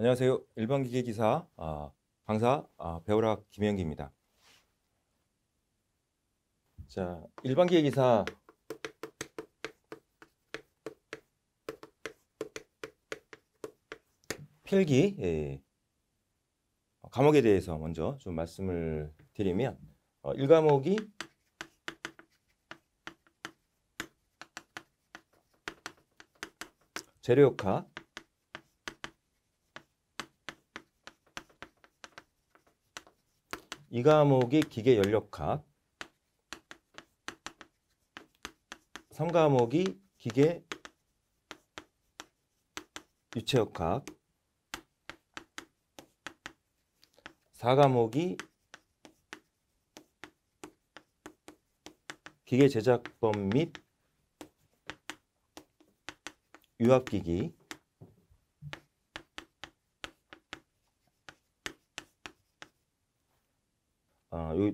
안녕하세요. 일반기계기사 아, 강사 아, 배우락 김영기입니다. 자, 일반기계기사 필기 예, 과목에 대해서 먼저 좀 말씀을 드리면 어, 1과목이 재료역학 이 과목이 기계 연력학, 3과목이 기계 유체역학, 4과목이 기계 제작법 및 유압기기,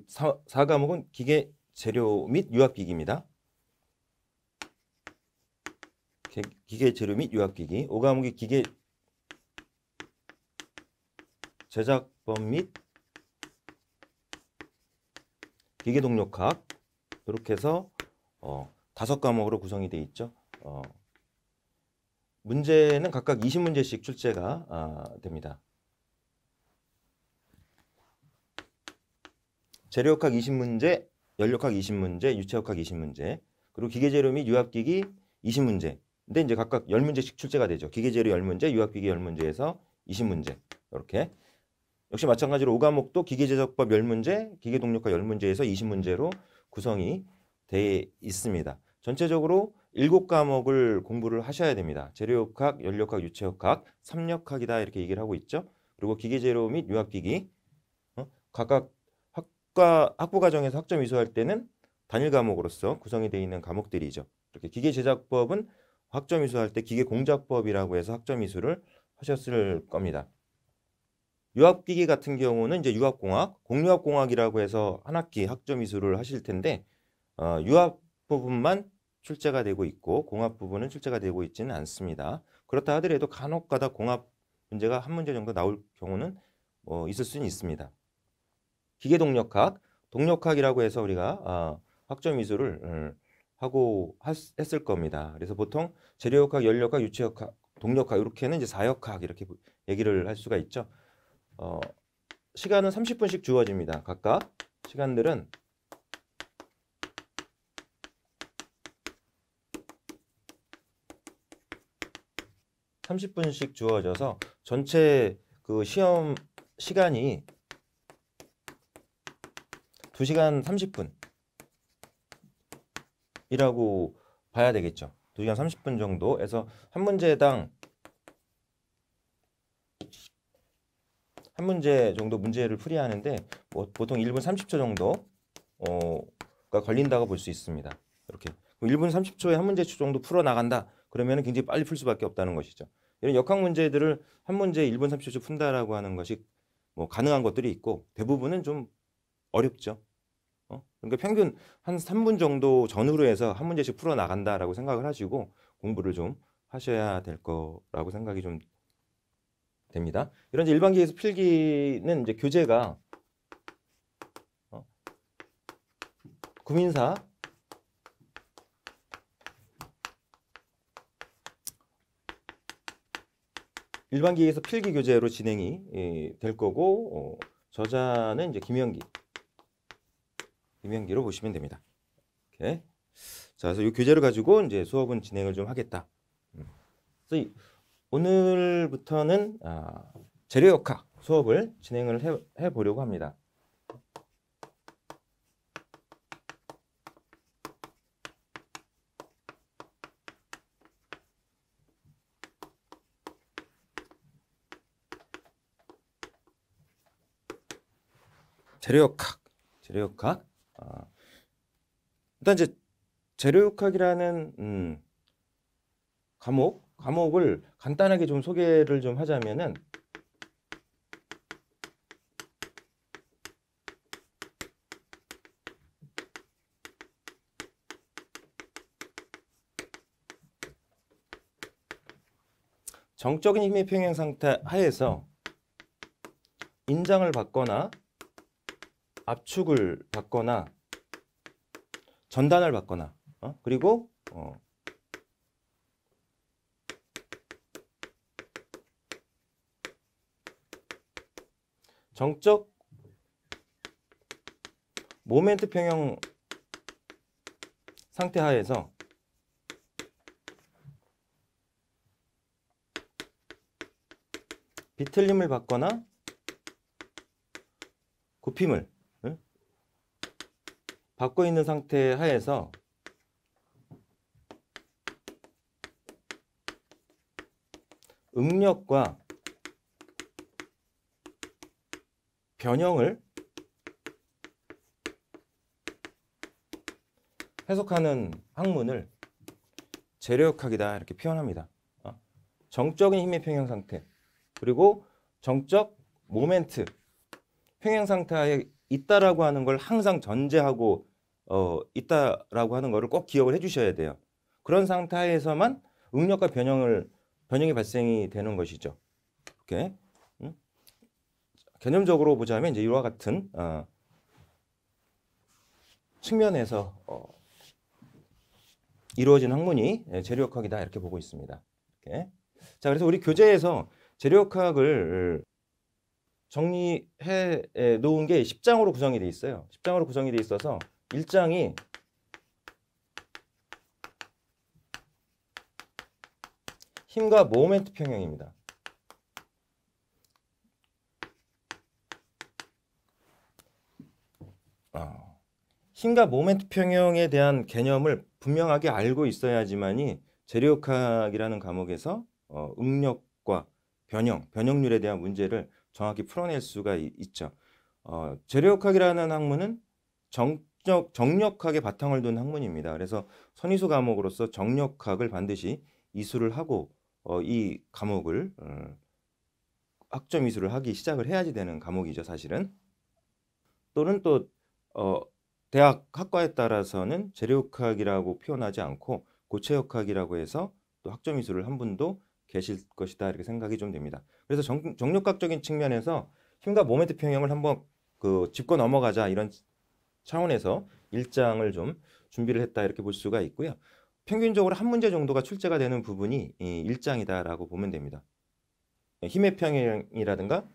4, 4과목은 기계 재료 및 유압기기입니다. 기- 기계 재료 및 유압기기. 5과목이 기계 제작법 및 기계 동력학. 이렇게 해서 어, 다섯 과목으로 구성이 되어 있죠. 어, 문제는 각각 20문제씩 출제가 아, 됩니다. 재료역학 20문제, 연력학 20문제, 유체역학 20문제, 그리고 기계재료 및 유압기기 20문제. 근데 이제 각각 10문제씩 출제가 되죠. 기계재료 10문제, 유압기기 10문제에서 20문제. 이렇게. 역시 마찬가지로 5과목도 기계제작법 10문제, 기계동력학 10문제에서 20문제로 구성이 돼 있습니다. 전체적으로 7과목을 공부를 하셔야 됩니다. 재료역학, 연력학, 유체역학, 3역학이다 이렇게 얘기를 하고 있죠. 그리고 기계재료 및 유압기기 어? 각각 학과 학부 과정에서 학점 이수할 때는 단일 과목으로서 구성이 되어 있는 과목들이죠. 이렇게 기계 제작법은 학점 이수할 때 기계 공작법이라고 해서 학점 이수를 하셨을 겁니다. 유압기기 같은 경우는 이제 유압공학, 공유압공학이라고 해서 한 학기 학점 이수를 하실 텐데 어, 유압 부분만 출제가 되고 있고 공합 부분은 출제가 되고 있지는 않습니다. 그렇다 하더라도 간혹가다 공합 문제가 한 문제 정도 나올 경우는 뭐 있을 수는 있습니다. 기계 동력학, 동력학이라고 해서 우리가 아, 학점 이수를 음, 하고 has- 했을 겁니다. 그래서 보통 재료역학, 연력학, 유체역학, 동력학 이렇게는 이제 사역학 이렇게 얘기를 할 수가 있죠. 어, 시간은 30분씩 주어집니다. 각각 시간들은 (30분씩) 주어져서 전체 그 시험 시간이 2시간 30분 이라고 봐야 되겠죠. 2시간 30분 정도에서 한 문제당 한 문제 정도 문제를 풀이하는데 뭐 보통 1분 30초 정도가 걸린다고 볼 수 있습니다. 이렇게 1분 30초에 한 문제 정도 풀어 나간다. 그러면 굉장히 빨리 풀 수밖에 없다는 것이죠. 이런 역학 문제들을 한 문제 1분 30초 푼다라고 하는 것이 뭐 가능한 것들이 있고 대부분은 좀 어렵죠. 어? 그러니까 평균 한 3분 정도 전후로 해서 한 문제씩 풀어 나간다라고 생각을 하시고 공부를 좀 하셔야 될 거라고 생각이 좀 됩니다. 이런 이제 일반 기에서 필기는 이제 교재가 어? 구민사 일반 기에서 필기 교재로 진행이 예, 될 거고 어, 저자는 이제 김영기 김영기로 보시면 됩니다. 이렇게 자 그래서 이 교재를 가지고 이제 수업은 진행을 좀 하겠다. 음. 그래서 이- 오늘부터는 아, 재료역학 수업을 진행을 해, 해 보려고 합니다. 재료역학, 재료역학. 아, 일단 이제 재료역학이라는 음, 과목, 과목을 간단하게 좀 소개를 좀 하자면은 정적인 힘의 평행 상태 하에서 인장을 받거나 압축을 받거나 전단을 받거나 어? 그리고 어, 정적 모멘트 평형 상태 하에서 비틀림을 받거나 굽힘을 응? 받고 있는 상태 하에서 응력과 변형을 해석하는 학문을 재료역학이다 이렇게 표현합니다. 어? 정적인 힘의 평형 상태 그리고 정적 모멘트 평행 상태에 있다라고 하는 걸 항상 전제하고 어, 있다라고 하는 거를 꼭 기억을 해 주셔야 돼요. 그런 상태에서만 응력과 변형을 변형이 발생이 되는 것이죠. 이렇게 음? 개념적으로 보자면 이제 이와 같은 어, 측면에서 어, 이루어진 학문이 예, 재료역학이다 이렇게 보고 있습니다. 이렇게. 자 그래서 우리 교재에서 재료역학을 정리해 놓은 게 10장으로 구성이 돼 있어요. 10장으로 구성이 돼 있어서 1장이 힘과 모멘트 평형입니다. 어, 힘과 모멘트 평형에 대한 개념을 분명하게 알고 있어야지만이 재료역학이라는 과목에서 어, 응력과 변형, 변형률에 대한 문제를 정확히 풀어낼 수가 있, 죠 어, 재료역학이라는 학문은 정력, 정력학에 바탕을 둔 학문입니다. 그래서 선의수 과목으로서 정력학을 반드시 이수를 하고 어, 이 과목을 어, 학점 이수를 하기 시작을 해야지 되는 과목이죠, 사실은. 또는 또 어, 대학 학과에 따라서는 재료역학이라고 표현하지 않고 고체역학이라고 해서 또 학점 이수를 한 분도 계실 것이다 이렇게 생각이 좀 됩니다. 그래서 정, 정력학적인 측면에서 힘과 모멘트 평형을 한번 그 짚고 넘어가자 이런 차원에서 일장을 좀 준비를 했다 이렇게 볼 수가 있고요. 평균적으로 한 문제 정도가 출제가 되는 부분이 이 일장이다라고 보면 됩니다. 힘의 평형이라든가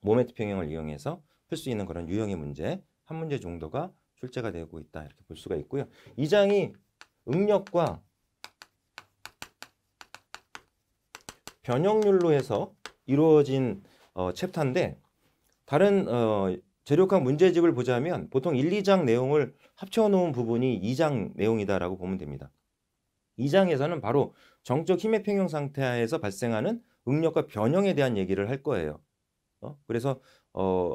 모멘트 평형을 이용해서 풀 수 있는 그런 유형의 문제 한 문제 정도가 출제가 되고 있다 이렇게 볼 수가 있고요. 이 장이 응력과 변형률로 해서 이루어진 어, 챕터인데 다른 어, 재료학 문제집을 보자면 보통 1, 2장 내용을 합쳐놓은 부분이 2장 내용이다라고 보면 됩니다. 2장에서는 바로 정적 힘의 평형 상태에서 발생하는 응력과 변형에 대한 얘기를 할 거예요. 어? 그래서 어,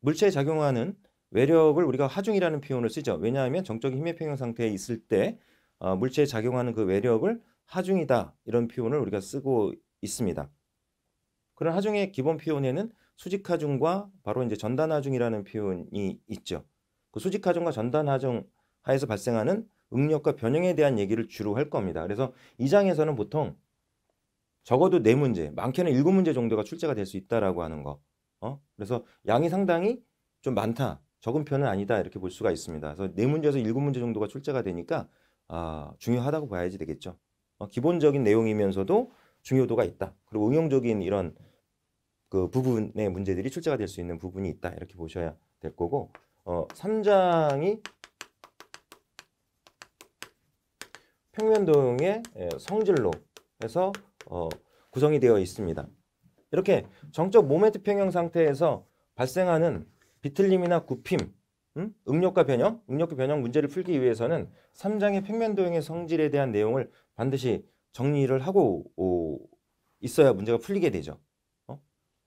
물체에 작용하는 외력을 우리가 하중이라는 표현을 쓰죠. 왜냐하면 정적 힘의 평형 상태에 있을 때 어, 물체에 작용하는 그 외력을 하중이다 이런 표현을 우리가 쓰고 있습니다. 그런 하중의 기본 표현에는 수직 하중과 바로 이제 전단 하중이라는 표현이 있죠. 그 수직 하중과 전단 하중 하에서 발생하는 응력과 변형에 대한 얘기를 주로 할 겁니다. 그래서 이 장에서는 보통 적어도 네 문제, 많게는 일곱 문제 정도가 출제가 될 수 있다라고 하는 거. 어? 그래서 양이 상당히 좀 많다. 적은 편은 아니다. 이렇게 볼 수가 있습니다. 그래서 네 문제에서 일곱 문제 정도가 출제가 되니까 아, 중요하다고 봐야지 되겠죠. 어, 기본적인 내용이면서도 중요도가 있다. 그리고 응용적인 이런 그 부분의 문제들이 출제가 될 수 있는 부분이 있다. 이렇게 보셔야 될 거고 어, 3장이 평면도형의 예, 성질로 해서 어, 구성이 되어 있습니다. 이렇게 정적 모멘트 평형 상태에서 발생하는 비틀림이나 굽힘, 음? 응력과 변형, 응력과 변형 문제를 풀기 위해서는 3장의 평면도형의 성질에 대한 내용을 반드시 정리를 하고 오, 있어야 문제가 풀리게 되죠. 어?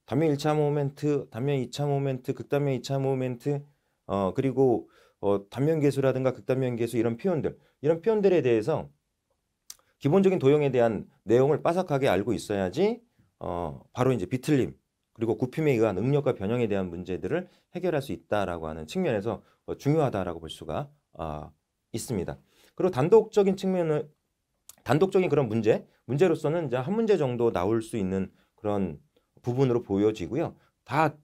단면 1차 모멘트, 단면 2차 모멘트, 극단면 2차 모멘트, 어, 그리고 어, 단면 계수라든가 극단면 계수 이런 표현들, 이런 표현들에 대해서 기본적인 도형에 대한 내용을 빠삭하게 알고 있어야지 어, 바로 이제 비틀림 그리고 굽힘에 의한 응력과 변형에 대한 문제들을 해결할 수 있다라고 하는 측면에서 어, 중요하다라고 볼 수가 어, 있습니다. 그리고 단독적인 측면을 단독적인 그런 문제, 문제로서는 이제 한 문제 정도 나올 수 있는 그런 부분으로 보여지고요. 다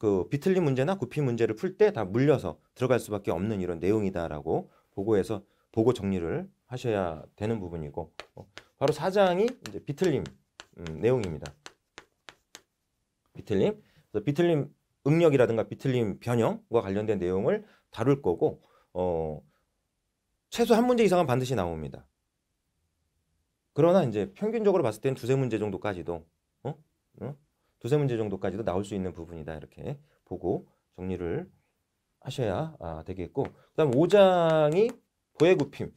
그 비틀린 문제나 구피 문제를 풀 때 다 물려서 들어갈 수밖에 없는 이런 내용이다라고 보고해서 보고 정리를 하셔야 되는 부분이고 어, 바로 사장이 이제 비틀림 음, 내용입니다. 비틀림, 그래서 비틀림 응력이라든가 비틀림 변형과 관련된 내용을 다룰 거고 어, 최소 한 문제 이상은 반드시 나옵니다. 그러나 이제 평균적으로 봤을 때는 두세 문제 정도까지도 어? 어? 두세 문제 정도까지도 나올 수 있는 부분이다. 이렇게 보고 정리를 하셔야 아, 되겠고. 그다음 5장이 보해굽힘.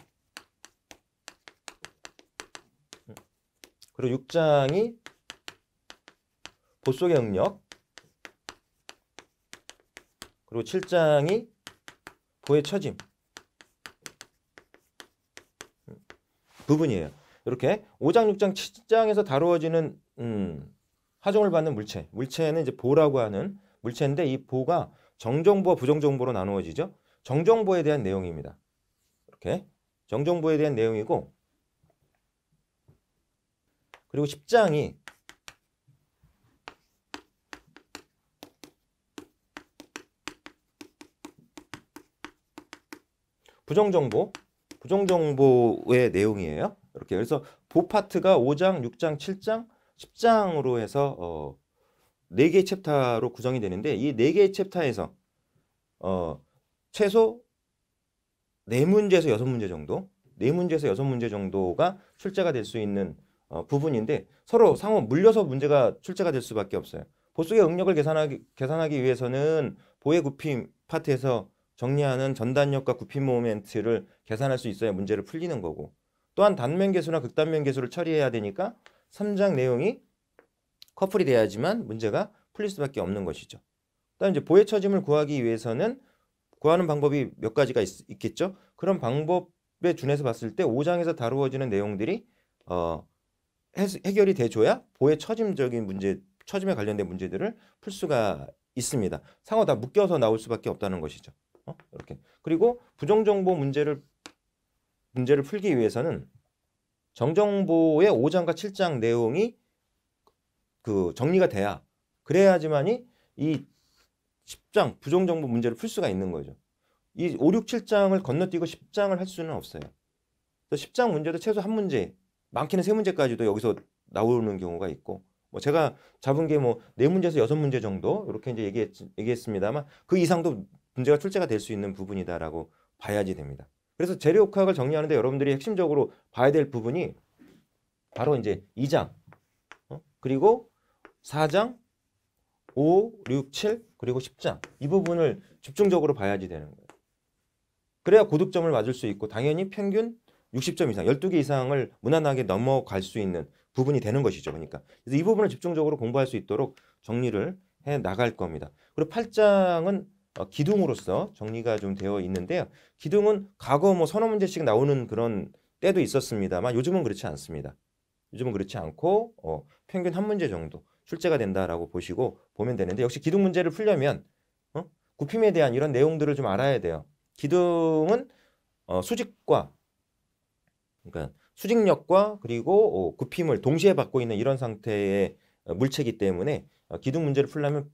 그리고 6장이 보속의 응력 그리고 7장이 보의 처짐. 부분이에요. 이렇게 5장, 6장, 7장에서 다루어지는 음, 하종을 받는 물체. 물체는 이제 보라고 하는 물체인데 이 보가 정정보와 부정정보로 나누어지죠. 정정보에 대한 내용입니다. 이렇게 정정보에 대한 내용이고 그리고 10장이 부정정보, 부정정보의 내용이에요. 이렇게 그래서 보 파트가 5장, 6장, 7장, 10장으로 해서 어, 4개의 챕터로 구성이 되는데 이 4개의 챕터에서 어, 최소 4문제에서 6문제 정도 4문제에서 6문제 정도가 출제가 될 수 있는 어, 부분인데 서로 상호 물려서 문제가 출제가 될 수밖에 없어요. 보수의 응력을 계산하기, 계산하기 위해서는 보의 구피 파트에서 정리하는 전단력과 구핀 모멘트를 계산할 수 있어야 문제를 풀리는 거고 또한 단면 계수나 극단면 계수를 처리해야 되니까 3장 내용이 커플이 돼야지만 문제가 풀릴 수밖에 없는 것이죠. 그다음 이제 보혜 처짐을 구하기 위해서는 구하는 방법이 몇 가지가 있, 겠죠 그런 방법에 준해서 봤을 때 5장에서 다루어지는 내용들이 어, 해, 결이 돼줘야 보혜 처짐적인 문제, 처짐에 관련된 문제들을 풀 수가 있습니다. 상호 다 묶여서 나올 수밖에 없다는 것이죠. 어? 이렇게. 그리고 부정정보 문제를 문제를 풀기 위해서는 정정보의 5장과 7장 내용이 그 정리가 돼야 그래야지만이 이 10장 부정정보 문제를 풀 수가 있는 거죠. 이 5, 6, 7장을 건너뛰고 10장을 할 수는 없어요. 그래서 10장 문제도 최소 한 문제, 많게는 세 문제까지도 여기서 나오는 경우가 있고 뭐 제가 잡은 게 뭐 네 문제에서 여섯 문제 정도 이렇게 이제 얘기했, 얘기했습니다만 그 이상도 문제가 출제가 될 수 있는 부분이다라고 봐야지 됩니다. 그래서 재료역학을 정리하는데 여러분들이 핵심적으로 봐야 될 부분이 바로 이제 2장 어? 그리고 4장 5, 6, 7 그리고 10장 이 부분을 집중적으로 봐야지 되는 거예요. 그래야 고득점을 맞을 수 있고 당연히 평균 60점 이상 12개 이상을 무난하게 넘어갈 수 있는 부분이 되는 것이죠. 그러니까 그래서 이 부분을 집중적으로 공부할 수 있도록 정리를 해 나갈 겁니다. 그리고 8장은 어, 기둥으로서 정리가 좀 되어 있는데요. 기둥은 과거 뭐 서너 문제씩 나오는 그런 때도 있었습니다만 요즘은 그렇지 않습니다. 요즘은 그렇지 않고 어, 평균 한 문제 정도 출제가 된다라고 보시고 보면 되는데 역시 기둥 문제를 풀려면 어? 구핌에 대한 이런 내용들을 좀 알아야 돼요. 기둥은 어, 수직과 그러니까 수직력과 그리고 어, 굽힘을 동시에 받고 있는 이런 상태의 물체이기 때문에 어, 기둥 문제를 풀려면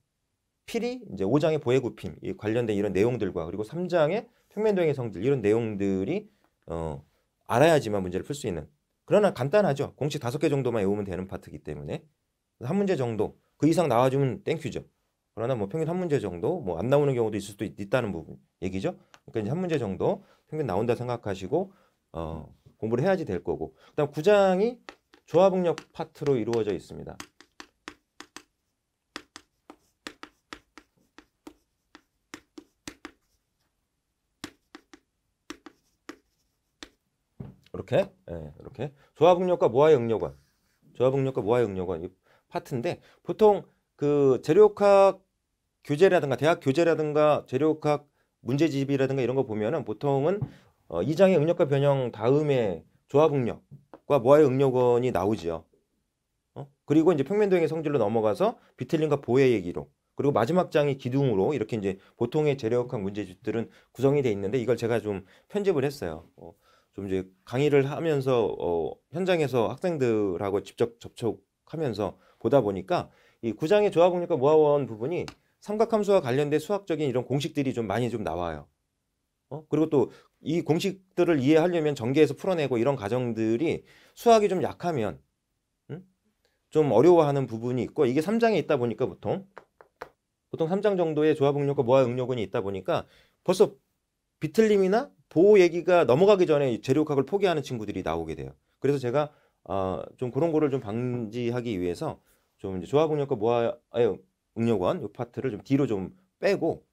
필히 이제 5장의 보의 굽힘 이 관련된 이런 내용들과 그리고 3장의 평면도형의 성질 이런 내용들이 어, 알아야지만 문제를 풀 수 있는 그러나 간단하죠. 공식 다섯 개 정도만 외우면 되는 파트이기 때문에 한 문제 정도 그 이상 나와주면 thank you죠. 그러나 뭐 평균 한 문제 정도 뭐 안 나오는 경우도 있을 수도 있, 다는 부분 얘기죠. 그러니까 이제 한 문제 정도 평균 나온다 생각하시고 어, 공부를 해야지 될 거고 그다음 9장이 조합응력 파트로 이루어져 있습니다. 이렇게 예, 이렇게 조합응력과 모아의 응력원 조합응력과 모아의 응력원 이 파트인데 보통 그 재료학학 교재라든가 대학 교재라든가 재료학학 문제집이라든가 이런 거 보면은 보통은 어, 2장의 응력과 변형 다음에 조합응력과 모아의 응력원이 나오지요. 어? 그리고 이제 평면도형의 성질로 넘어가서 비틀림과 보의 얘기로 그리고 마지막 장이 기둥으로 이렇게 이제 보통의 재료학학 문제집들은 구성이 돼 있는데 이걸 제가 좀 편집을 했어요. 어, 좀 이제 강의를 하면서 어, 현장에서 학생들하고 직접 접촉하면서 보다 보니까 이 구장의 조합응력과 모아원 부분이 삼각함수와 관련된 수학적인 이런 공식들이 좀 많이 좀 나와요. 어? 그리고 또 이 공식들을 이해하려면 전개해서 풀어내고 이런 과정들이 수학이 좀 약하면 음? 좀 어려워하는 부분이 있고 이게 3장에 있다 보니까 보통 보통 3장 정도의 조합 응력과 모아 응력원이 있다 보니까 벌써 비틀림이나 보호 얘기가 넘어가기 전에 재료학을 포기하는 친구들이 나오게 돼요. 그래서 제가 어, 좀 그런 거를 좀 방지하기 위해서 좀 이제 조합 응력과 모아 응력원 이 파트를 좀 뒤로 좀 빼고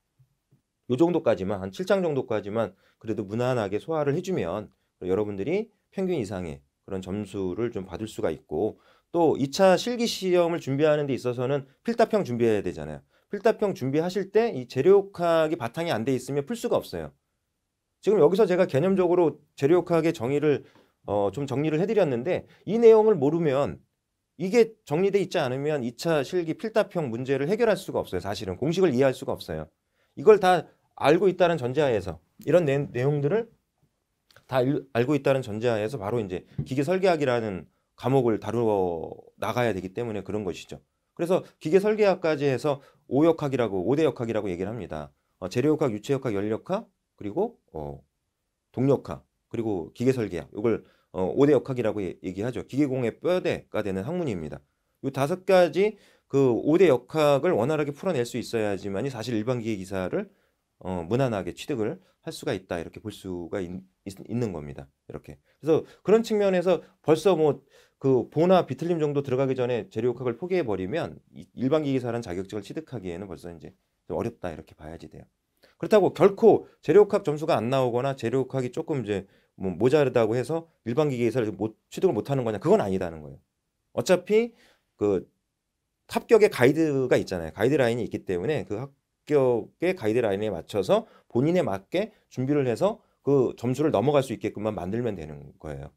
요 정도까지만 한 7장 정도까지만 그래도 무난하게 소화를 해주면 여러분들이 평균 이상의 그런 점수를 좀 받을 수가 있고 또 2차 실기 시험을 준비하는 데 있어서는 필답형 준비해야 되잖아요. 필답형 준비하실 때 이 재료학이 바탕이 안 돼 있으면 풀 수가 없어요. 지금 여기서 제가 개념적으로 재료학의 정의를 어, 좀 정리를 해드렸는데 이 내용을 모르면 이게 정리돼 있지 않으면 2차 실기 필답형 문제를 해결할 수가 없어요. 사실은 공식을 이해할 수가 없어요. 이걸 다 알고 있다는 전제하에서 이런 내, 내용들을 다 일, 알고 있다는 전제하에서 바로 이제 기계 설계학이라는 과목을 다루어 나가야 되기 때문에 그런 것이죠. 그래서 기계 설계학까지 해서 오역학이라고 오대역학이라고 얘기를 합니다. 어, 재료역학, 유체역학, 연력학 그리고 어, 동력학 그리고 기계 설계학 이걸 어, 5대 역학이라고 얘기하죠. 기계공의 뼈대가 되는 학문입니다. 이 다섯 가지 그 5대 역학을 원활하게 풀어낼 수 있어야지만이 사실 일반 기계 기사를 어, 무난하게 취득을 할 수가 있다 이렇게 볼 수가 있, 는 겁니다. 이렇게 그래서 그런 측면에서 벌써 뭐 그 보나 비틀림 정도 들어가기 전에 재료역학을 포기해 버리면 일반 기기사라는 자격증을 취득하기에는 벌써 이제 어렵다 이렇게 봐야지 돼요. 그렇다고 결코 재료역학 점수가 안 나오거나 재료역학이 조금 이제 뭐 모자르다고 해서 일반 기계에서 못, 취득을 못 하는 거냐 그건 아니다는 거예요. 어차피 그 합격의 가이드가 있잖아요. 가이드라인이 있기 때문에 그 합격의 가이드라인에 맞춰서 본인에 맞게 준비를 해서 그 점수를 넘어갈 수 있게끔만 만들면 되는 거예요.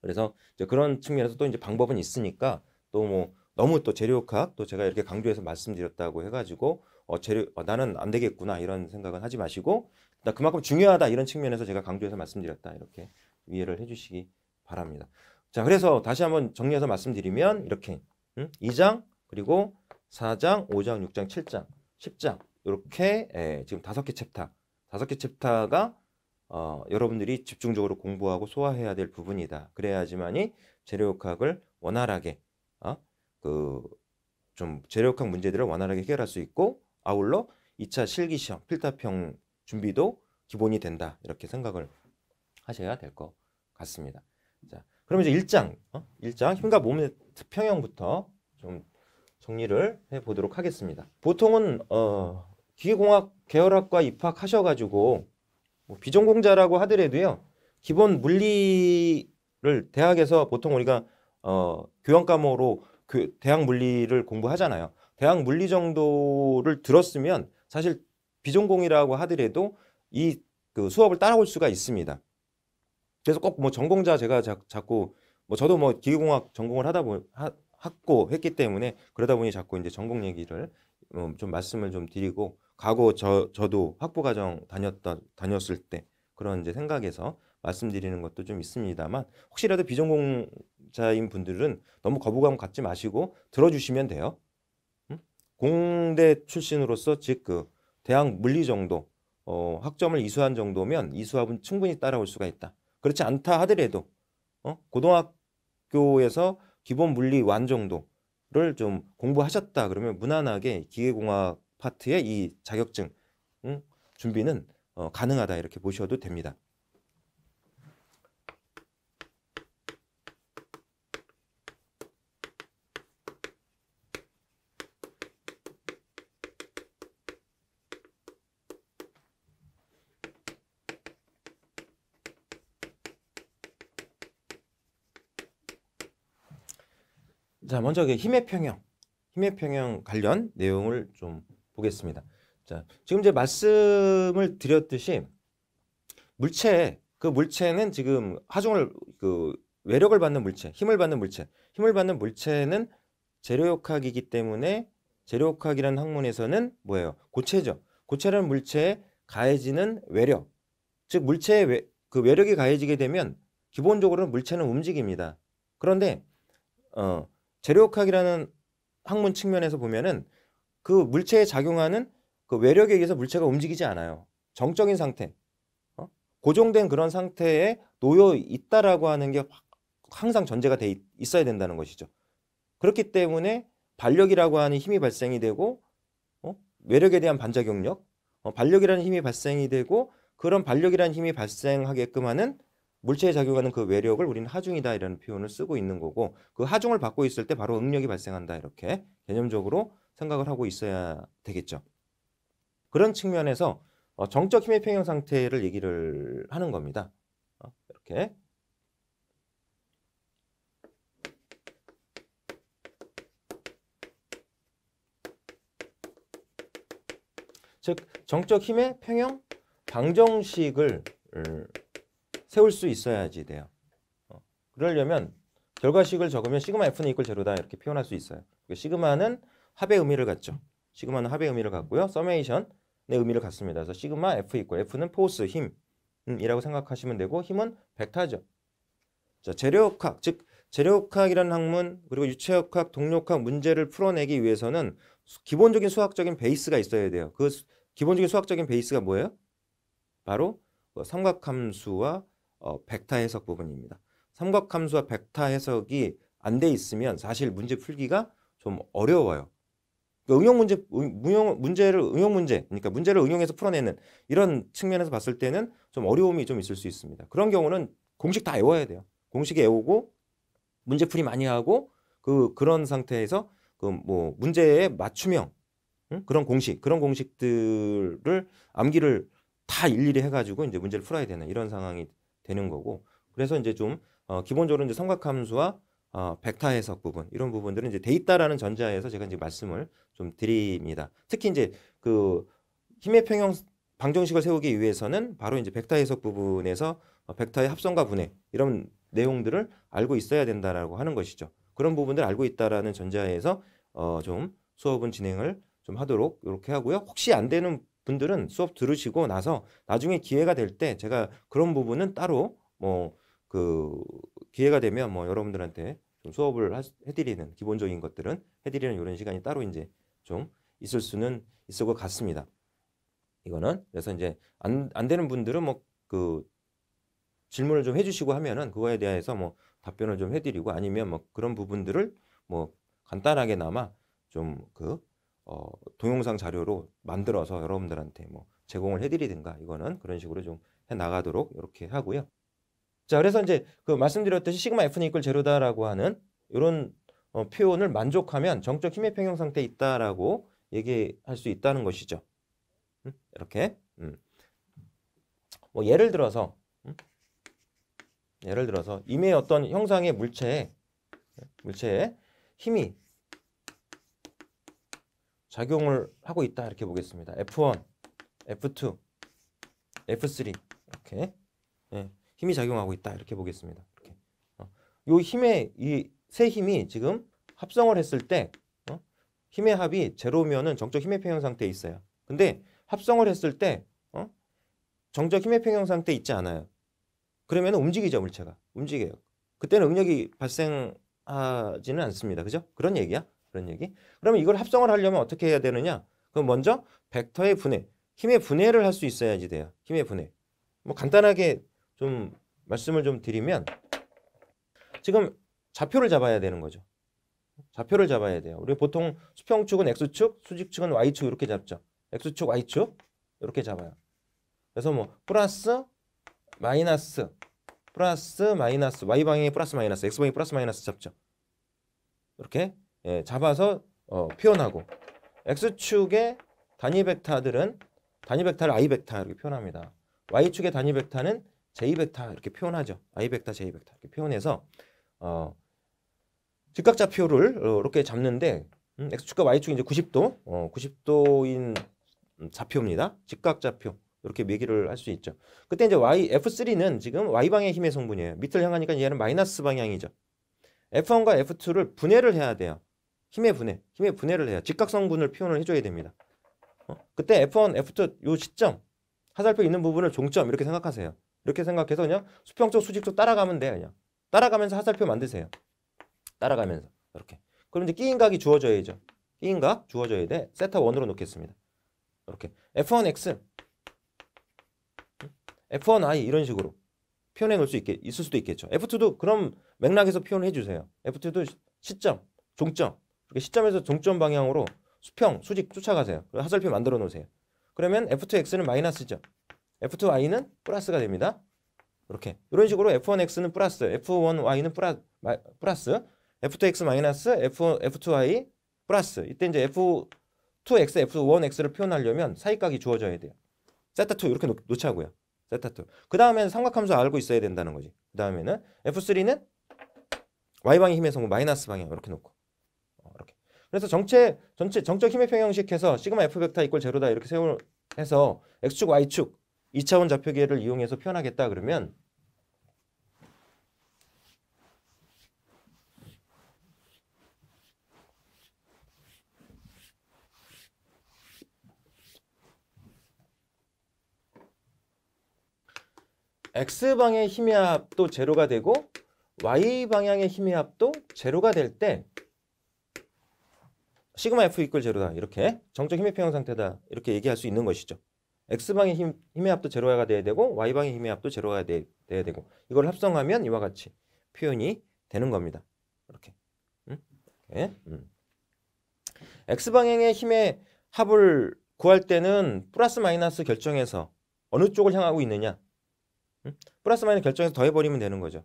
그래서 이제 그런 측면에서 또 이제 방법은 있으니까 또 뭐 너무 또 재료역학 또 제가 이렇게 강조해서 말씀드렸다고 해가지고 어 재료 어, 나는 안 되겠구나 이런 생각은 하지 마시고 나 그만큼 중요하다 이런 측면에서 제가 강조해서 말씀드렸다 이렇게 이해를 해주시기 바랍니다. 자 그래서 다시 한번 정리해서 말씀드리면 이렇게 음? 2장 그리고 4장, 5장, 6장, 7장, 10장 이렇게 예, 지금 다섯 개 챕터 다섯 개 챕터가 어, 여러분들이 집중적으로 공부하고 소화해야 될 부분이다. 그래야지만이 재료역학을 원활하게 어? 그좀 재료역학 문제들을 원활하게 해결할 수 있고 아울러 2차 실기시험 필답형 준비도 기본이 된다. 이렇게 생각을 하셔야 될 것 같습니다. 자, 그럼 이제 1장, 어? 1장 힘과 몸의 평형부터 좀 정리를 해 보도록 하겠습니다. 보통은 어, 기계공학 계열학과 입학하셔가지고 뭐 비전공자라고 하더라도요 기본 물리를 대학에서 보통 우리가 어, 교양 과목으로 그 대학 물리를 공부하잖아요. 대학 물리 정도를 들었으면 사실 비전공이라고 하더라도 이 그 수업을 따라올 수가 있습니다. 그래서 꼭 뭐 전공자 제가 자, 자꾸 뭐 저도 뭐 기계공학 전공을 하다 보 하, 했고 했기 때문에 그러다 보니 자꾸 이제 전공 얘기를 어, 좀 말씀을 좀 드리고 과거 저 저도 학부 과정 다녔던 다녔을 때 그런 이제 생각에서 말씀드리는 것도 좀 있습니다만 혹시라도 비전공자인 분들은 너무 거부감 갖지 마시고 들어주시면 돼요. 음? 공대 출신으로서 즉 그 대학 물리 정도 어, 학점을 이수한 정도면 이 수업은 충분히 따라올 수가 있다. 그렇지 않다 하더라도 어? 고등학교에서 기본 물리 완 정도를 좀 공부하셨다 그러면 무난하게 기계공학 파트의 이 자격증 음, 준비는 어, 가능하다 이렇게 보셔도 됩니다. 자, 먼저 힘의 평형, 힘의 평형 관련 내용을 좀 보겠습니다. 자, 지금 이제 말씀을 드렸듯이 물체, 그 물체는 지금 하중을 그 외력을 받는 물체, 힘을 받는 물체, 힘을 받는 물체는 재료역학이기 때문에 재료역학이라는 학문에서는 뭐예요? 고체죠. 고체라는 물체에 가해지는 외력, 즉 물체의 외, 그 외력이 가해지게 되면 기본적으로는 물체는 움직입니다. 그런데 어, 재료학이라는 학문 측면에서 보면은 그 물체에 작용하는 그 외력에 의해서 물체가 움직이지 않아요. 정적인 상태, 어? 고정된 그런 상태에 놓여 있다라고 하는 게 항상 전제가 돼 있, 있어야 된다는 것이죠. 그렇기 때문에 반력이라고 하는 힘이 발생이 되고 어? 외력에 대한 반작용력, 어, 반력이라는 힘이 발생이 되고 그런 반력이라는 힘이 발생하게끔 하는 물체에 작용하는 그 외력을 우리는 하중이다 이라는 표현을 쓰고 있는 거고 그 하중을 받고 있을 때 바로 응력이 발생한다 이렇게 개념적으로 생각을 하고 있어야 되겠죠. 그런 측면에서 어, 정적 힘의 평형 상태를 얘기를 하는 겁니다. 어, 이렇게 즉 정적 힘의 평형 방정식을 세울 수 있어야지 돼요. 어, 그러려면 결과식을 적으면 시그마 f는 equal zero다 이렇게 표현할 수 있어요. 시그마는 합의 의미를 갖죠. 시그마는 합의 의미를 갖고요. summation의 의미를 갖습니다. 그래서 시그마 f equal f는 force 힘이라고 생각하시면 되고 힘은 벡터죠. 자, 재료역학 즉 재료역학이라는 학문 그리고 유체역학, 동력학 문제를 풀어내기 위해서는 기본적인 수학적인 베이스가 있어야 돼요. 그 기본적인 수학적인 베이스가 뭐예요? 바로 그 삼각함수와 어, 벡터 해석 부분입니다. 삼각함수와 벡터 해석이 안 돼 있으면 사실 문제 풀기가 좀 어려워요. 그러니까 응용 문제, 응용 문제를 응용 문제, 그러니까 문제를 응용해서 풀어내는 이런 측면에서 봤을 때는 좀 어려움이 좀 있을 수 있습니다. 그런 경우는 공식 다 외워야 돼요. 공식 외우고 문제 풀이 많이 하고 그 그런 상태에서 그 뭐 문제의 맞춤형 응? 그런 공식 그런 공식들을 암기를 다 일일이 해가지고 이제 문제를 풀어야 되는 이런 상황이 되는 거고 그래서 이제 좀 어, 기본적으로 이제 삼각함수와 어, 벡터 해석 부분 이런 부분들은 이제 돼 있다라는 전제하에서 제가 이제 말씀을 좀 드립니다. 특히 이제 그 힘의 평형 방정식을 세우기 위해서는 바로 이제 벡터 해석 부분에서 어, 벡터의 합성과 분해 이런 내용들을 알고 있어야 된다라고 하는 것이죠. 그런 부분들 알고 있다라는 전제하에서 어, 좀 수업은 진행을 좀 하도록 이렇게 하고요. 혹시 안 되는 분들은 수업 들으시고 나서 나중에 기회가 될 때 제가 그런 부분은 따로 뭐 그 기회가 되면 뭐 여러분들한테 좀 수업을 하, 해드리는 기본적인 것들은 해드리는 이런 시간이 따로 이제 좀 있을 수는 있을 것 같습니다. 이거는 그래서 이제 안, 안 되는 분들은 뭐 그 질문을 좀 해주시고 하면은 그거에 대해서 뭐 답변을 좀 해드리고 아니면 뭐 그런 부분들을 뭐 간단하게나마 좀그 어, 동영상 자료로 만들어서 여러분들한테 뭐 제공을 해드리든가 이거는 그런 식으로 좀 해 나가도록 이렇게 하고요. 자, 그래서 이제 그 말씀드렸듯이 시그마 F는 제로다라고 하는 이런 어, 표현을 만족하면 정적 힘의 평형 상태에 있다라고 얘기할 수 있다는 것이죠. 음? 이렇게. 음. 뭐 예를 들어서 음? 예를 들어서 임의 어떤 형상의 물체에 물체에 힘이 작용을 하고 있다 이렇게 보겠습니다. F1, F2, F3 이렇게 예, 힘이 작용하고 있다 이렇게 보겠습니다. 이렇게 어, 요 힘의 이 세 힘이 지금 합성을 했을 때 어, 힘의 합이 제로면은 정적 힘의 평형 상태에 있어요. 근데 합성을 했을 때 어, 정적 힘의 평형 상태에 있지 않아요. 그러면 움직이죠 물체가 움직여요. 그때는 응력이 발생하지는 않습니다. 그죠? 그런 얘기야. 그런 얘기. 그러면 이걸 합성을 하려면 어떻게 해야 되느냐? 그럼 먼저 벡터의 분해, 힘의 분해를 할 수 있어야지 돼요. 힘의 분해. 뭐 간단하게 좀 말씀을 좀 드리면 지금 좌표를 잡아야 되는 거죠. 좌표를 잡아야 돼요. 우리 보통 수평축은 x축, 수직축은 y축 이렇게 잡죠. x축, y축 이렇게 잡아요. 그래서 뭐 플러스 마이너스 플러스 마이너스 y 방향이 플러스 마이너스 x 방향이 플러스 마이너스 잡죠. 이렇게 예, 잡아서 어, 표현하고 x축의 단위 벡터들은 단위 벡터를 i 벡터 이렇게 표현합니다. y축의 단위 벡터는 j 벡터 이렇게 표현하죠. i 벡터, j 벡터 이렇게 표현해서 어, 직각좌표를 어, 이렇게 잡는데 음, x축과 y축이 이제 90도, 어, 90도인 좌표입니다. 직각좌표 이렇게 매기를 할 수 있죠. 그때 이제 y f3는 지금 y 방향 힘의 성분이에요. 밑을 향하니까 얘는 마이너스 방향이죠. f1과 f2를 분해를 해야 돼요. 힘의 분해, 힘의 분해를 해야 직각성분을 표현을 해줘야 됩니다. 어? 그때 F1, F2 요 시점, 화살표 있는 부분을 종점 이렇게 생각하세요. 이렇게 생각해서 그냥 수평적 수직적 따라가면 돼 그냥 따라가면서 하살표 만드세요. 따라가면서 이렇게. 그럼 이제 끼인각이 주어져야죠. 끼인각 주어져야 돼. 세타 1으로 놓겠습니다. 이렇게 f1x f1i 이런 식으로 표현해 놓을 수 있게 있을 수도 있겠죠. f2도 그럼 맥락에서 표현해 주세요. f2도 시점, 종점. 이렇게 시점에서 종점 방향으로 수평, 수직 쫓아가세요. 화살표 만들어 놓으세요. 그러면 f2x는 마이너스죠. f2y는 플러스가 됩니다. 이렇게 이런 식으로 f1x는 플러스, f1y는 플라, 마, 플러스, f2x 마이너스, f, f2y 플러스. 이때 이제 f2x, f1x를 표현하려면 사이각이 주어져야 돼요. 세타2 이렇게 놓, 놓자고요. 세타2. 그 다음에는 삼각함수 알고 있어야 된다는 거지. 그 다음에는 f3는 y방의 힘의 성분 마이너스 방향 이렇게 놓고. 그래서 정체 전체 정적 힘의 평형식해서 시그마 f 벡터 이꼴 제로다 이렇게 세우 해서 x축 y축 2차원 좌표계를 이용해서 표현하겠다 그러면 x방의 힘의 합도 제로가 되고 y방향의 힘의 합도 제로가 될때 시그마 f 이퀄 제로다 이렇게 정적 힘의 평형 상태다 이렇게 얘기할 수 있는 것이죠. x방의 힘, 힘의 합도 제로가 돼야 되고 y방의 힘의 합도 제로가 돼, 돼야 되고 이걸 합성하면 이와 같이 표현이 되는 겁니다. 이렇게. 음? 이렇게. 음. x방향의 힘의 합을 구할 때는 플러스 마이너스 결정해서 어느 쪽을 향하고 있느냐 음? 플러스 마이너스 결정해서 더해버리면 되는 거죠.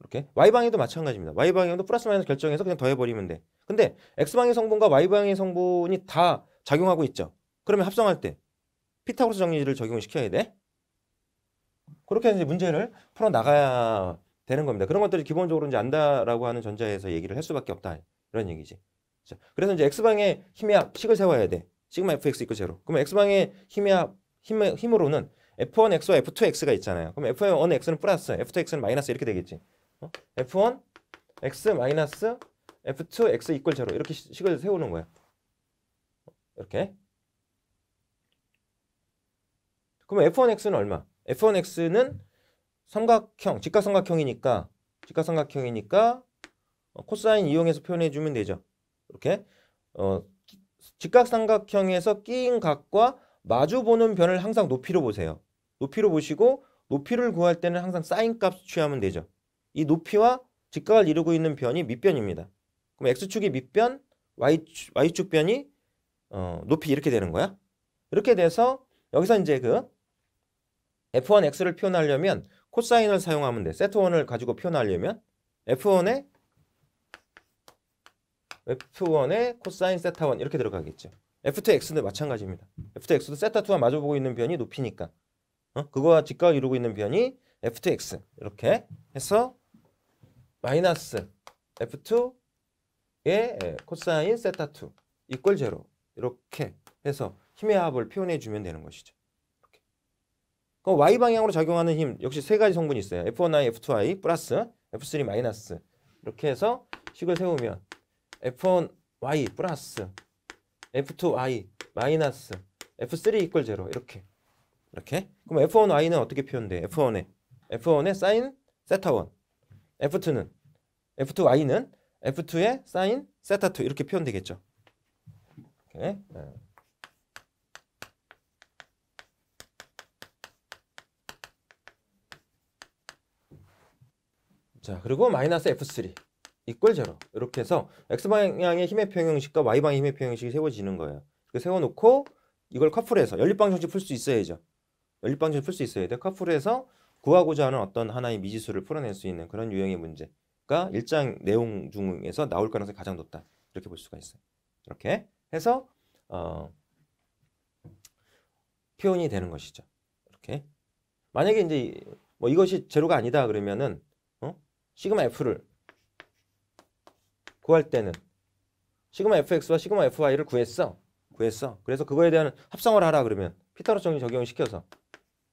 이렇게 y방향도 마찬가지입니다. y방향도 플러스 마이너스 결정해서 그냥 더해버리면 돼. 근데 x방의 성분과 y방의 성분이 다 작용하고 있죠. 그러면 합성할 때 피타고라스 정리를 적용을 시켜야 돼. 그렇게 이제 문제를 풀어 나가야 되는 겁니다. 그런 것들이 기본적으로 이제 안다라고 하는 전자에서 얘기를 할 수밖에 없다. 이런 얘기지. 자, 그래서 이제 x방의 힘의 합 식을 세워야 돼. 시그마 fx 이퀄 제로. 그러면 x방의 힘의 합 힘, 힘으로는 f1x와 f2x가 있잖아요. 그럼 f1x는 플러스, f2x는 마이너스 이렇게 되겠지. 어? f1x 마이너스 f2x 이퀄 제로 이렇게 식을 세우는 거야. 이렇게. 그럼 f1x는 얼마? f1x는 삼각형, 직각삼각형이니까 직각삼각형이니까 어, 코사인 이용해서 표현해 주면 되죠. 이렇게 어, 직각삼각형에서 끼인 각과 마주 보는 변을 항상 높이로 보세요. 높이로 보시고 높이를 구할 때는 항상 사인 값 취하면 되죠. 이 높이와 직각을 이루고 있는 변이 밑변입니다. 그럼 x축이 밑변, y축, y축 변이 어, 높이 이렇게 되는 거야. 이렇게 돼서 여기서 이제 그 f1x를 표현하려면 코사인을 사용하면 돼. 세타1을 가지고 표현하려면 f1에 f1의 코사인 세타 1 이렇게 들어가겠죠. f2x도 마찬가지입니다. f2x도 세타 2와 마주보고 있는 변이 높이니까 어? 그거와 직각을 이루고 있는 변이 f2x 이렇게 해서 마이너스 f2의 코사인 세타 2 이퀄 제로. 이렇게 해서 힘의 합을 표현해 주면 되는 것이죠. 이렇게. 그럼 y 방향으로 작용하는 힘. 역시 세 가지 성분이 있어요. f1i, f2i 플러스 f3 마이너스. 이렇게 해서 식을 세우면 f1y 플러스 f2y 마이너스 f3 이퀄 제로. 이렇게. 이렇게. 그럼 f1y는 어떻게 표현돼? f1에. f1의 사인 세타 1 f2는 f2y는 f2의 사인 세타 2 이렇게 표현되겠죠. 이렇게. 네. 자 그리고 마이너스 f3 equal zero 이렇게 해서 x방향의 힘의 평형식과 y방향의 힘의 평형식이 세워지는 거예요. 그 세워놓고 이걸 couple해서 연립방정식 풀 수 있어야죠. 연립방정식 풀 수 있어야 돼. couple해서 구하고자 하는 어떤 하나의 미지수를 풀어낼 수 있는 그런 유형의 문제 가 일장 내용 중에서 나올 가능성이 가장 높다. 이렇게 볼 수가 있어요. 이렇게 해서 어, 표현이 되는 것이죠. 이렇게 만약에 이제 뭐 이것이 제로가 아니다 그러면은 어? 시그마 f를 구할 때는 시그마 fx와 시그마 fy를 구했어. 구했어. 그래서 그거에 대한 합성을 하라 그러면 피타고라스 정리 적용을 시켜서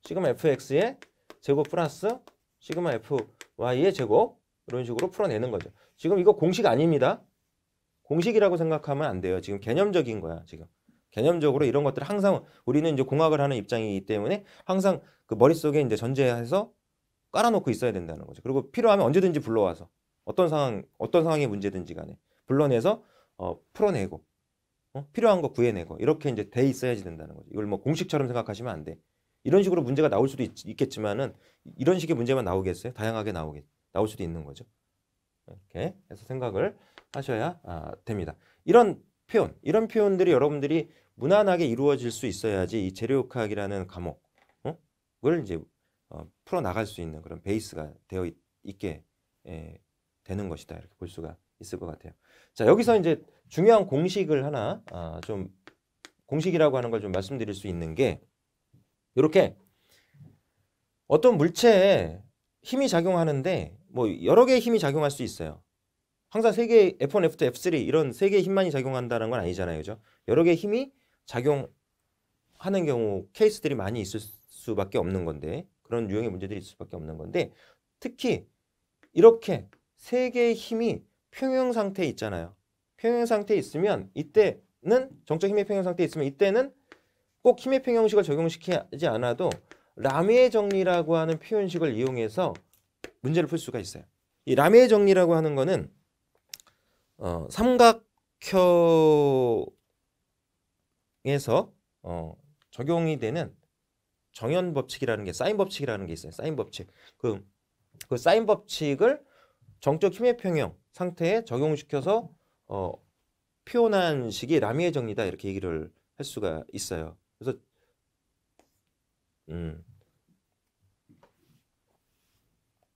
시그마 fx의 제곱 플러스 시그마 fy의 제곱 이런 식으로 풀어내는 거죠. 지금 이거 공식 아닙니다. 공식이라고 생각하면 안 돼요. 지금 개념적인 거야. 지금 개념적으로 이런 것들 항상 우리는 이제 공학을 하는 입장이기 때문에 항상 그 머릿속에 이제 전제해서 깔아놓고 있어야 된다는 거죠. 그리고 필요하면 언제든지 불러와서 어떤 상황 어떤 상황의 문제든지 간에 불러내서 어, 풀어내고 어? 필요한 거 구해내고 이렇게 이제 돼 있어야지 된다는 거죠. 이걸 뭐 공식처럼 생각하시면 안 돼. 이런 식으로 문제가 나올 수도 있, 있겠지만은 이런 식의 문제만 나오겠어요? 다양하게 나오겠 나올 수도 있는 거죠. 이렇게 해서 생각을 하셔야 아, 됩니다. 이런 표현, 이런 표현들이 여러분들이 무난하게 이루어질 수 있어야지 이 재료학이라는 과목을 이제 어, 풀어 나갈 수 있는 그런 베이스가 되어 있, 게 예, 되는 것이다 이렇게 볼 수가 있을 것 같아요. 자 여기서 이제 중요한 공식을 하나 아, 좀 공식이라고 하는 걸 좀 말씀드릴 수 있는 게 이렇게 어떤 물체에 힘이 작용하는데 뭐 여러 개의 힘이 작용할 수 있어요. 항상 세 개의 F1, F2, F3 이런 세 개의 힘만이 작용한다는 건 아니잖아요. 그죠? 여러 개의 힘이 작용하는 경우 케이스들이 많이 있을 수밖에 없는 건데 그런 유형의 문제들이 있을 수밖에 없는 건데 특히 이렇게 세 개의 힘이 평형 상태에 있잖아요. 평형 상태에 있으면 이때는 정적 힘의 평형 상태에 있으면 이때는 꼭 힘의 평형식을 적용시키지 않아도 라메의 정리라고 하는 표현식을 이용해서 문제를 풀 수가 있어요. 이 라메의 정리라고 하는 거는 어, 삼각형에서 어, 적용이 되는 정현 법칙이라는 게 사인 법칙이라는 게 있어요. 사인 법칙. 그, 그 사인 법칙을 정적 힘의 평형 상태에 적용시켜서 어, 표현한 식이 라미의 정리다 이렇게 얘기를 할 수가 있어요. 그래서 음,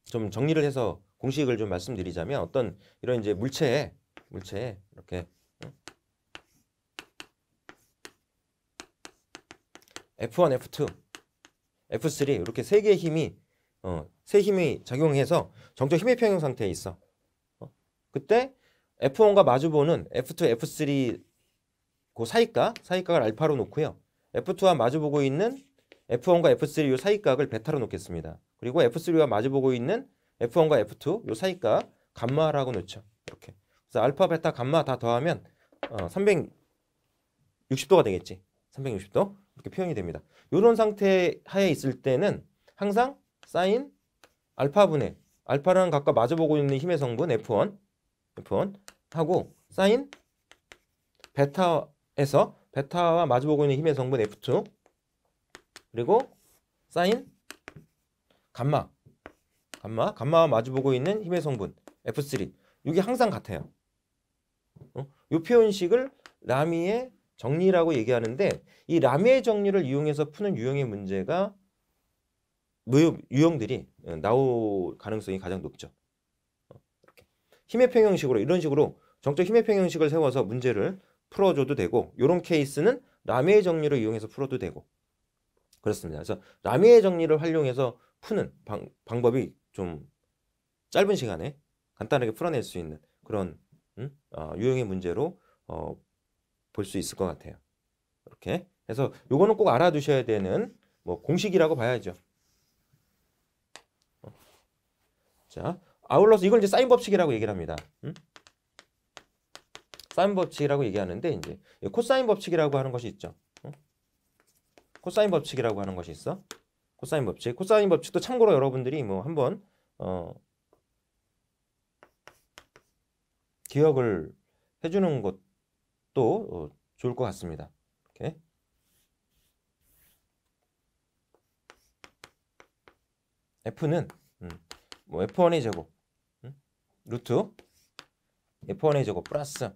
좀 정리를 해서 공식을 좀 말씀드리자면 어떤 이런 이제 물체에 물체에 이렇게 F1, F2, F3 이렇게 세 개의 힘이 어, 세 힘이 작용해서 정적 힘의 평형 상태에 있어. 어? 그때 F1과 마주보는 F2, F3 그 사이각, 사이각을 알파로 놓고요. F2와 마주보고 있는 F1과 F3 요 사이각을 베타로 놓겠습니다. 그리고 F3와 마주보고 있는 F1과 F2 요 사이각 감마라고 놓죠. 이렇게. 그래서 알파, 베타, 감마 다 더하면 어, 360도가 되겠지. 360도 이렇게 표현이 됩니다. 이런 상태 하에 있을 때는 항상 사인 알파분의 알파라는 각각 마주보고 있는 힘의 성분 F1 F1 하고 사인 베타에서 베타와 마주보고 있는 힘의 성분 F2 그리고 사인 감마 감마 감마와 마주보고 있는 힘의 성분 F3 이게 항상 같아요. 어? 이 표현식을 라미의 정리라고 얘기하는데 이 라미의 정리를 이용해서 푸는 유형의 문제가 유형들이 나올 가능성이 가장 높죠. 어, 이렇게. 힘의 평형식으로 이런 식으로 정적 힘의 평형식을 세워서 문제를 풀어줘도 되고 이런 케이스는 라미의 정리를 이용해서 풀어도 되고 그렇습니다. 그래서 라미의 정리를 활용해서 푸는 방, 방법이 좀 짧은 시간에 간단하게 풀어낼 수 있는 그런 음? 어, 유형의 문제로 어, 볼 수 있을 것 같아요. 이렇게 해서 요거는 꼭 알아두셔야 되는 뭐 공식이라고 봐야죠. 어. 자, 아울러서 이걸 이제 사인 법칙이라고 얘기를 합니다. 음? 사인 법칙이라고 얘기하는데 이제 코사인 법칙이라고 하는 것이 있죠. 어? 코사인 법칙이라고 하는 것이 있어. 코사인 법칙. 코사인 법칙도 참고로 여러분들이 뭐 한번 어 기억을 해주는 것도 어, 좋을 것 같습니다. 이렇게. F는 음, 뭐 F1의 제곱 음? 루트 F1의 제곱 플러스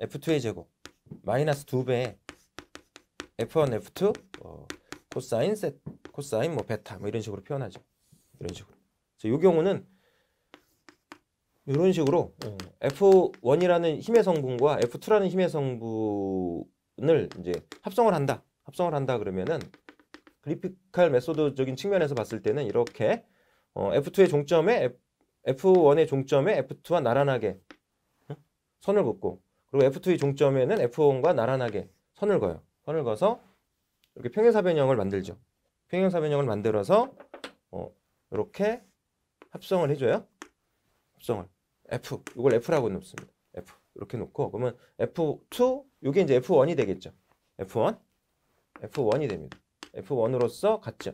F2의 제곱 마이너스 2배 F1, F2 어, 코사인 세 코사인 뭐 베타 뭐 이런 식으로 표현하죠. 이런 식으로. 그래서 이 경우는 이런 식으로 F1이라는 힘의 성분과 F2라는 힘의 성분을 이제 합성을 한다. 합성을 한다 그러면은 그래피칼 메소드적인 측면에서 봤을 때는 이렇게 어, F2의 종점에 F1의 종점에 F2와 나란하게 선을 긋고 그리고 F2의 종점에는 F1과 나란하게 선을 그어요. 선을 그어서 이렇게 평행사변형을 만들죠. 평행사 변형을 만들어서 어, 이렇게 합성을 해줘요. 합성을. F 이걸 F라고 놓습니다. F 이렇게 놓고 그러면 F2 이게 이제 F1이 되겠죠. F1 F1이 됩니다. F1으로서 같죠.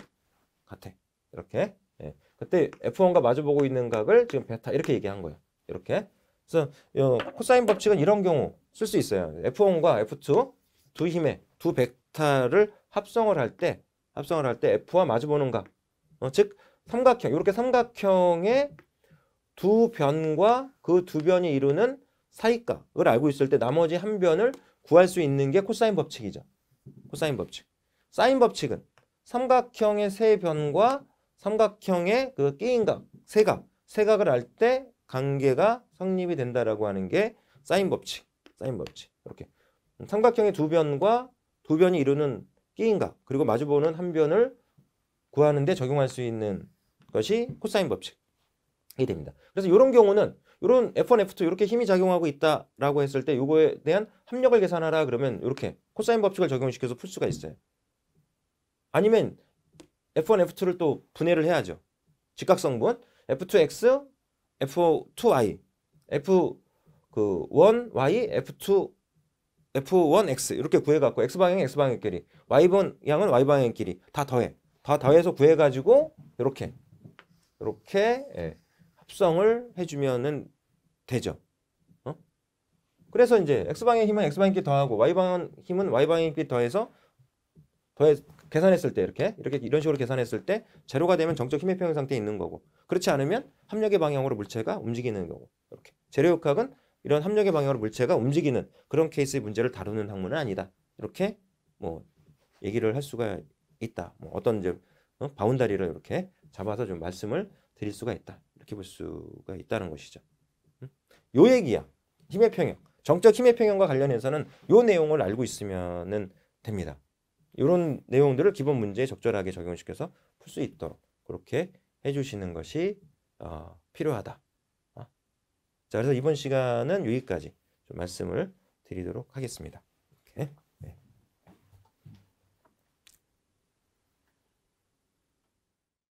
같아. 이렇게. 예. 그때 F1과 마주보고 있는 각을 지금 베타 이렇게 얘기한 거예요. 이렇게. 그래서 요 코사인 법칙은 이런 경우 쓸 수 있어요. F1과 F2 두 힘의 두 벡터를 합성을 할 때 합성을 할 때 F와 마주보는 각. 어, 즉 삼각형 이렇게 삼각형의 두 변과 그 두 변이 이루는 사이각을 알고 있을 때 나머지 한 변을 구할 수 있는 게 코사인 법칙이죠. 코사인 법칙. 사인 법칙은 삼각형의 세 변과 삼각형의 그 끼인각, 세각, 세각을 알 때 관계가 성립이 된다라고 하는 게 사인 법칙. 사인 법칙. 이렇게 삼각형의 두 변과 두 변이 이루는 끼인각 그리고 마주보는 한 변을 구하는 데 적용할 수 있는 것이 코사인 법칙이 됩니다. 그래서 이런 경우는 이런 F1, F2 이렇게 힘이 작용하고 있다라고 했을 때 이거에 대한 합력을 계산하라 그러면 이렇게 코사인 법칙을 적용시켜서 풀 수가 있어요. 아니면 F1, F2를 또 분해를 해야죠. 직각성분 F2x, F2y, F 그 1y, F2 F1x 이렇게 구해갖고 x 방향 x 방향끼리, y 방향은 y 방향끼리 다 더해, 다 더해서 구해가지고 이렇게. 이렇게 예, 합성을 해주면은 되죠. 어? 그래서 이제 x 방향 힘은 x 방향끼리 더하고 y 방향 힘은 y 방향끼리 더해서 더해 계산했을 때 이렇게 이렇게 이런 식으로 계산했을 때 제로가 되면 정적 힘의 평형 상태에 있는 거고. 그렇지 않으면 합력의 방향으로 물체가 움직이는 거고. 이렇게. 제로역학은 이런 합력의 방향으로 물체가 움직이는 그런 케이스의 문제를 다루는 학문은 아니다 이렇게 뭐 얘기를 할 수가 있다 뭐 어떤 이제 어? 바운다리를 이렇게 잡아서 좀 말씀을 드릴 수가 있다 이렇게 볼 수가 있다는 것이죠 음? 요 얘기야 힘의 평형 정적 힘의 평형과 관련해서는 요 내용을 알고 있으면은 됩니다. 이런 내용들을 기본 문제에 적절하게 적용시켜서 풀 수 있도록 그렇게 해주시는 것이 어, 필요하다. 어? 자, 그래서 이번 시간은 여기까지 좀 말씀을 드리도록 하겠습니다. 이렇게.